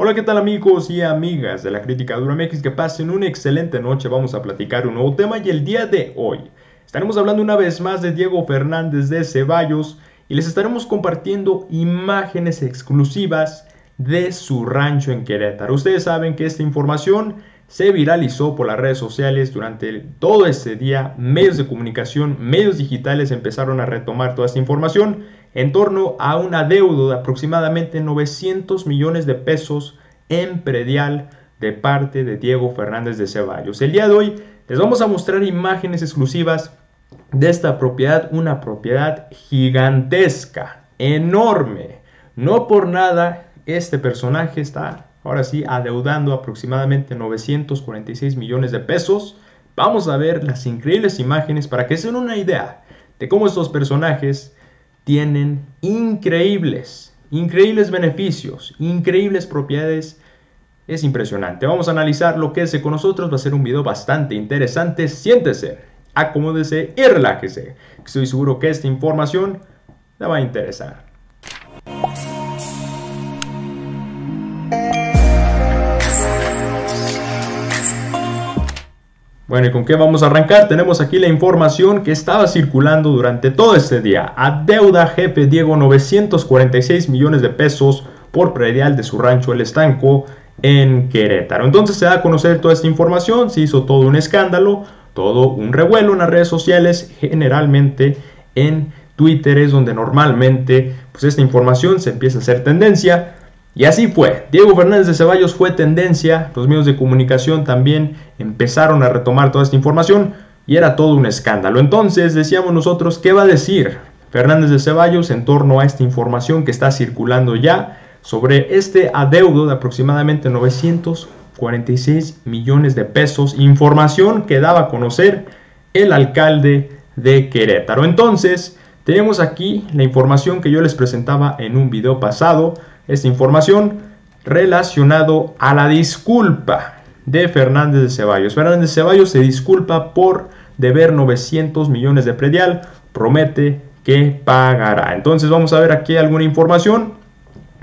Hola, ¿qué tal amigos y amigas de la Crítica Dura MX? Que pasen una excelente noche. Vamos a platicar un nuevo tema y el día de hoy estaremos hablando una vez más de Diego Fernández de Ceballos y les estaremos compartiendo imágenes exclusivas de su rancho en Querétaro. Ustedes saben que esta información se viralizó por las redes sociales durante todo este día. Medios de comunicación, medios digitales empezaron a retomar toda esta información en torno a una deuda de aproximadamente 900 millones de pesos en predial de parte de Diego Fernández de Ceballos. El día de hoy les vamos a mostrar imágenes exclusivas de esta propiedad, una propiedad gigantesca, enorme. No por nada este personaje está ahora sí adeudando aproximadamente 946 millones de pesos. Vamos a ver las increíbles imágenes para que se den una idea de cómo estos personajes tienen increíbles, increíbles beneficios, increíbles propiedades. Es impresionante. Vamos a analizar lo que es con nosotros. Va a ser un video bastante interesante. Siéntese, acomódese y relájese. Estoy seguro que esta información le va a interesar. Bueno, ¿y con qué vamos a arrancar? Tenemos aquí la información que estaba circulando durante todo este día. A deuda jefe Diego 946 millones de pesos por predial de su rancho El Estanco en Querétaro. Entonces se da a conocer toda esta información, se hizo todo un escándalo, todo un revuelo en las redes sociales, generalmente en Twitter es donde normalmente pues esta información se empieza a hacer tendencia. Y así fue. Diego Fernández de Ceballos fue tendencia, los medios de comunicación también empezaron a retomar toda esta información y era todo un escándalo. Entonces decíamos nosotros, ¿qué va a decir Fernández de Ceballos en torno a esta información que está circulando ya sobre este adeudo de aproximadamente 946 millones de pesos? Información que daba a conocer el alcalde de Querétaro. Entonces, tenemos aquí la información que yo les presentaba en un video pasado esta información relacionado a la disculpa de Fernández de Ceballos. Fernández de Ceballos se disculpa por deber 900 millones de predial, promete que pagará. Entonces vamos a ver aquí alguna información.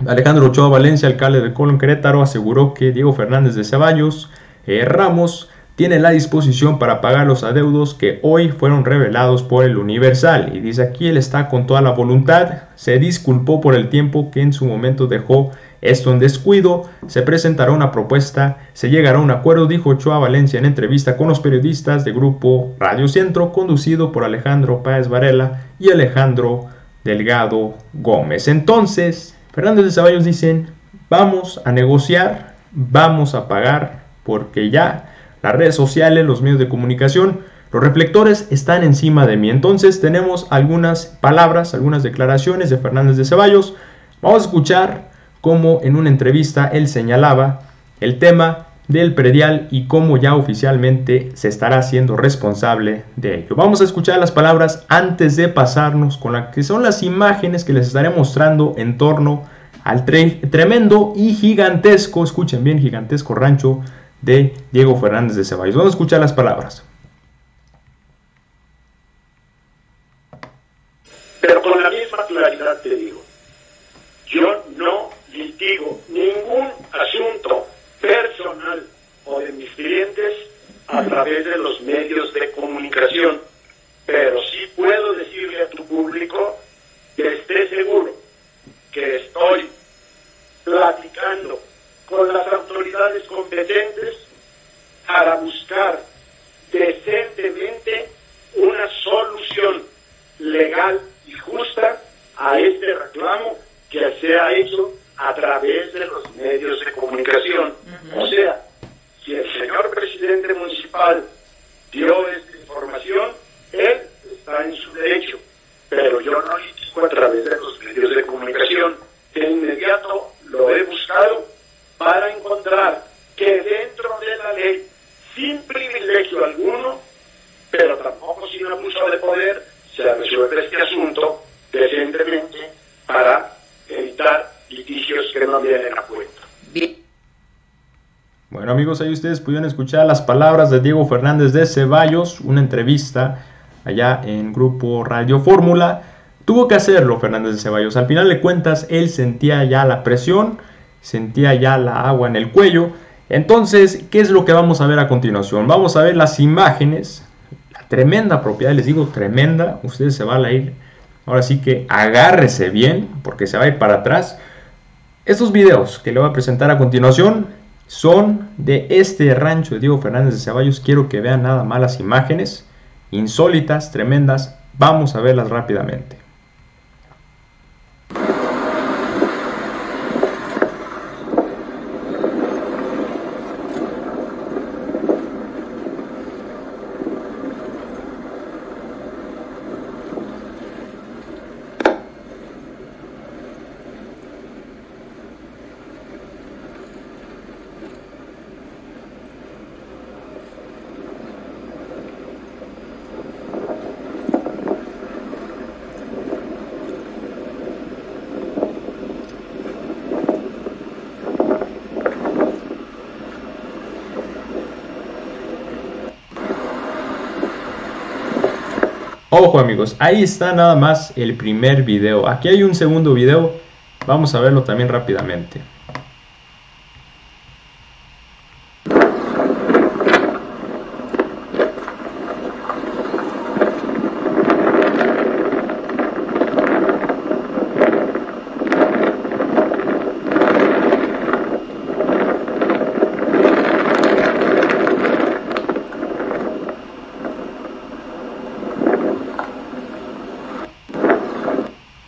Alejandro Ochoa Valencia, alcalde de Colón Querétaro, aseguró que Diego Fernández de Ceballos eh, Ramos tiene la disposición para pagar los adeudos que hoy fueron revelados por el Universal. Y dice aquí, él está con toda la voluntad, se disculpó por el tiempo que en su momento dejó esto en descuido, se presentará una propuesta, se llegará a un acuerdo, dijo Ochoa Valencia en entrevista con los periodistas de grupo Radio Centro, conducido por Alejandro Páez Varela y Alejandro Delgado Gómez. Entonces, Fernández de Ceballos dicen, vamos a negociar, vamos a pagar, porque ya las redes sociales, los medios de comunicación, los reflectores están encima de mí. Entonces tenemos algunas palabras, algunas declaraciones de Fernández de Ceballos. Vamos a escuchar cómo en una entrevista él señalaba el tema del predial y cómo ya oficialmente se estará haciendo responsable de ello. Vamos a escuchar las palabras antes de pasarnos con las que son las imágenes que les estaré mostrando en torno al tremendo y gigantesco, escuchen bien, gigantesco rancho de Diego Fernández de Ceballos. Vamos a escuchar las palabras. Pero con la misma claridad te digo, yo no litigo ningún asunto personal o de mis clientes a través de los medios de comunicación, pero sí puedo decirle a tu público que esté seguro que estoy platicando con las autoridades competentes para buscar decentemente una solución legal y justa a este reclamo que se ha hecho a través de los medios de comunicación. O sea, si el señor presidente municipal dio esta información, él está en su derecho, pero yo no lo a través de los medios de comunicación. De inmediato lo he buscado para encontrar que dentro de la ley, sin privilegio alguno, pero tampoco sin abuso de poder, se resuelve este asunto decentemente para evitar litigios que no vienen a cuenta. Bueno ahí ustedes pudieron escuchar las palabras de Diego Fernández de Ceballos, una entrevista allá en Grupo Radio Fórmula. Tuvo que hacerlo Fernández de Ceballos. Al final de cuentas, él sentía ya la presión sentía ya la agua en el cuello. Entonces, ¿qué es lo que vamos a ver a continuación? Vamos a ver las imágenes, la tremenda propiedad, les digo tremenda, ustedes se van a ir, ahora sí que agárrese bien, porque se va a ir para atrás. Estos videos que le voy a presentar a continuación son de este rancho de Diego Fernández de Ceballos. Quiero que vean nada más las imágenes, insólitas, tremendas. Vamos a verlas rápidamente. Ojo amigos, ahí está nada más el primer video. Aquí hay un segundo video, vamos a verlo también rápidamente.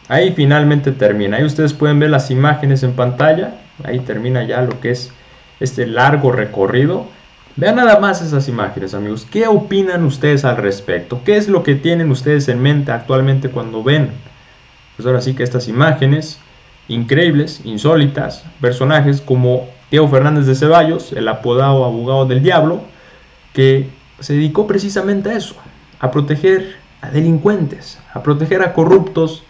Ahí finalmente termina. Ahí ustedes pueden ver las imágenes en pantalla. Ahí termina ya lo que es este largo recorrido. Vean nada más esas imágenes, amigos. ¿Qué opinan ustedes al respecto? ¿Qué es lo que tienen ustedes en mente actualmente cuando ven? Pues ahora sí que estas imágenes increíbles, insólitas, personajes como Diego Fernández de Ceballos, el apodado abogado del diablo, que se dedicó precisamente a eso, a proteger a delincuentes, a proteger a corruptos,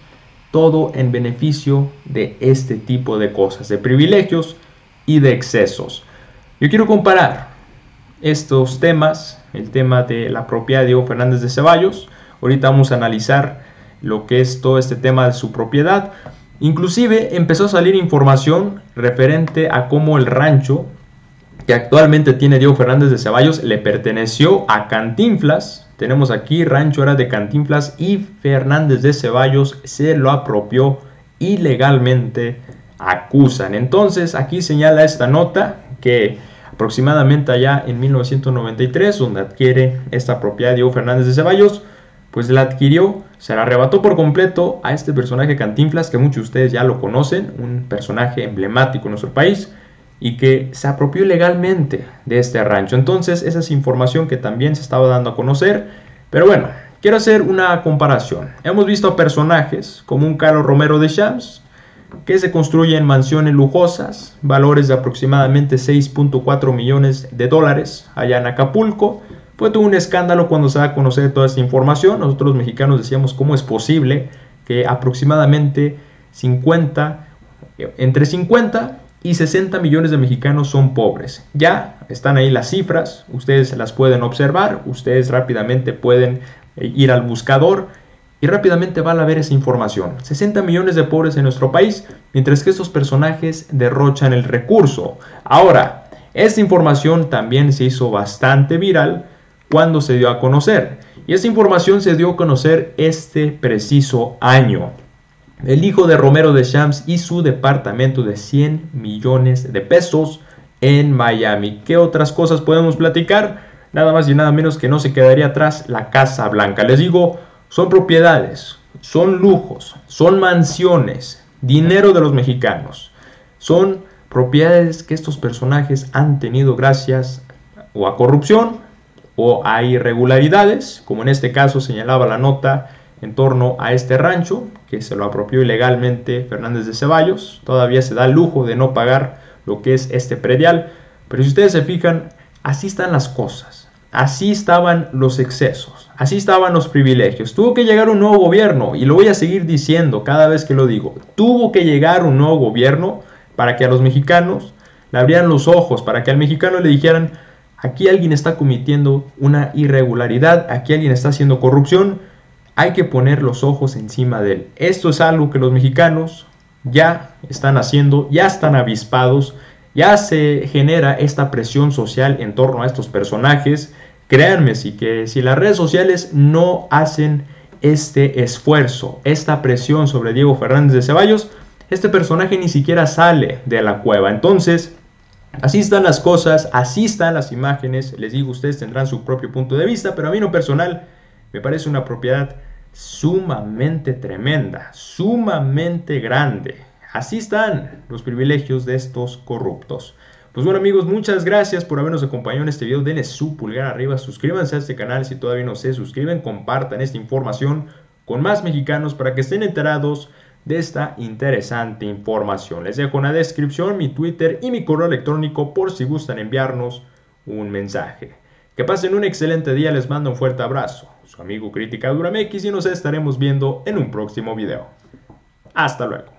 todo en beneficio de este tipo de cosas, de privilegios y de excesos. Yo quiero comparar estos temas, el tema de la propiedad de Diego Fernández de Ceballos, ahorita vamos a analizar lo que es todo este tema de su propiedad. Inclusive empezó a salir información referente a cómo el rancho que actualmente tiene Diego Fernández de Ceballos le perteneció a Cantinflas, tenemos aquí Rancho era de Cantinflas y Fernández de Ceballos se lo apropió ilegalmente, acusan. Entonces aquí señala esta nota que aproximadamente allá en 1993, donde adquiere esta propiedad Diego Fernández de Ceballos, pues la adquirió, se la arrebató por completo a este personaje Cantinflas, que muchos de ustedes ya lo conocen, un personaje emblemático en nuestro país, y que se apropió legalmente de este rancho. Entonces, esa es información que también se estaba dando a conocer. Pero bueno, quiero hacer una comparación. Hemos visto personajes como un Carlos Romero de Shams, que se construyen mansiones lujosas, valores de aproximadamente 6.4 millones de dólares allá en Acapulco. Fue todo un escándalo cuando se da a conocer toda esta información. Nosotros mexicanos decíamos cómo es posible que aproximadamente 50, entre 50 y 60 millones de mexicanos son pobres. Ya están ahí las cifras, ustedes las pueden observar, ustedes rápidamente pueden eh, ir al buscador y rápidamente van a ver esa información. 60 millones de pobres en nuestro país, mientras que estos personajes derrochan el recurso. Ahora, esta información también se hizo bastante viral cuando se dio a conocer. Y esta información se dio a conocer este preciso año el hijo de Romero de Shams y su departamento de 100 millones de pesos en Miami. ¿Qué otras cosas podemos platicar? Nada más y nada menos que no se quedaría atrás la Casa Blanca. Les digo, son propiedades, son lujos, son mansiones, dinero de los mexicanos. Son propiedades que estos personajes han tenido gracias o a corrupción o a irregularidades, como en este caso señalaba la nota en torno a este rancho, que se lo apropió ilegalmente Fernández de Ceballos. Todavía se da el lujo de no pagar lo que es este predial. Pero si ustedes se fijan, así están las cosas. Así estaban los excesos. Así estaban los privilegios. Tuvo que llegar un nuevo gobierno, y lo voy a seguir diciendo cada vez que lo digo. Tuvo que llegar un nuevo gobierno para que a los mexicanos le abrieran los ojos, para que al mexicano le dijeran, aquí alguien está cometiendo una irregularidad, aquí alguien está haciendo corrupción hay que poner los ojos encima de él. Esto es algo que los mexicanos ya están haciendo, ya están avispados, ya se genera esta presión social en torno a estos personajes. Créanme, sí que si las redes sociales no hacen este esfuerzo, esta presión sobre Diego Fernández de Ceballos, este personaje ni siquiera sale de la cueva. Entonces, así están las cosas, así están las imágenes. Les digo, ustedes tendrán su propio punto de vista, pero a mí en lo personal me parece una propiedad sumamente tremenda, sumamente grande. Así están los privilegios de estos corruptos. Pues bueno amigos, muchas gracias por habernos acompañado en este video. Denle su pulgar arriba, suscríbanse a este canal si todavía no se suscriben, compartan esta información con más mexicanos para que estén enterados de esta interesante información. Les dejo en la descripción mi Twitter y mi correo electrónico por si gustan enviarnos un mensaje. Que pasen un excelente día, les mando un fuerte abrazo. Su amigo Crítica Duramex y nos estaremos viendo en un próximo video. Hasta luego.